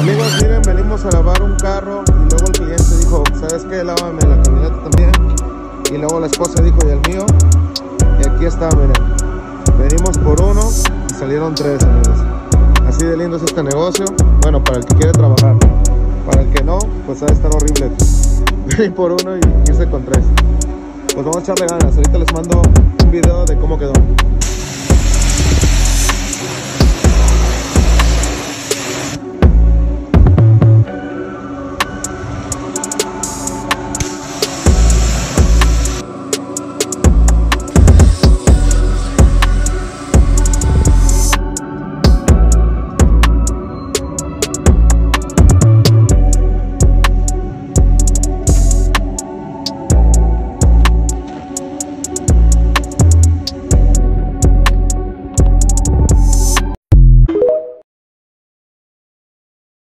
Amigos, miren, venimos a lavar un carro y luego el cliente dijo, ¿sabes qué? Lávame la camioneta también. Y luego la esposa dijo, ¿y el mío? Y aquí está, miren. Venimos por uno y salieron tres, amigos. Así de lindo es este negocio. Bueno, para el que quiere trabajar. Para el que no, pues ha de estar horrible. Venir por uno y irse con tres. Pues vamos a echarle ganas. Ahorita les mando un video de cómo quedó.